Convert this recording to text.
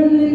burning